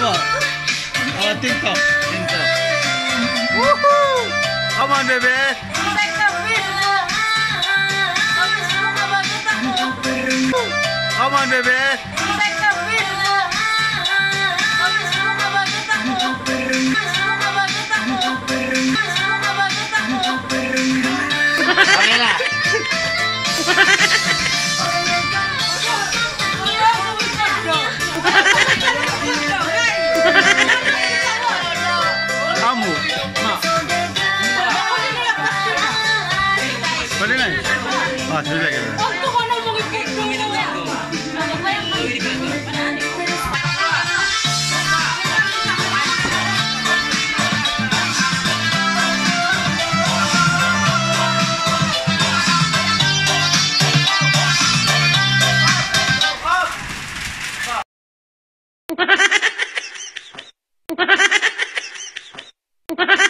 mo? Oh, TikTok. Tinto. Woohoo! Come on, baby! Come on, baby! Pwede na eh. Ah, sige lang. Ako ko na mga cake ko ginawa. Ha ha ha!